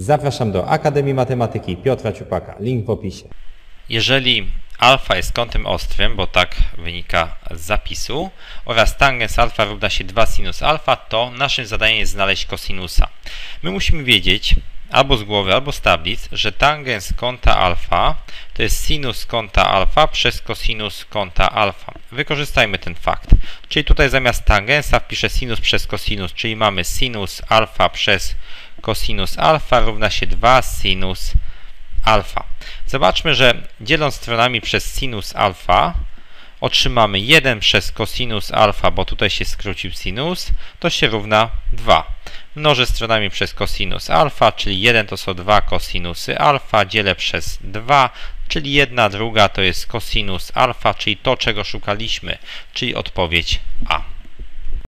Zapraszam do Akademii Matematyki Piotra Ciupaka. Link w opisie. Jeżeli alfa jest kątem ostrym, bo tak wynika z zapisu, oraz tangens alfa równa się 2 sinus alfa, to naszym zadaniem jest znaleźć kosinusa. My musimy wiedzieć, albo z głowy, albo z tablic, że tangens kąta alfa to jest sinus kąta alfa przez kosinus kąta alfa. Wykorzystajmy ten fakt. Czyli tutaj zamiast tangensa wpiszę sinus przez kosinus, czyli mamy sinus alfa przez kosinus alfa równa się 2 sinus alfa. Zobaczmy, że dzieląc stronami przez sinus alfa otrzymamy 1 przez cosinus alfa, bo tutaj się skrócił sinus, to się równa 2. Mnożę stronami przez cosinus alfa, czyli 1 to są 2 cosinusy alfa, dzielę przez 2, czyli 1 druga to jest cosinus alfa, czyli to, czego szukaliśmy, czyli odpowiedź A.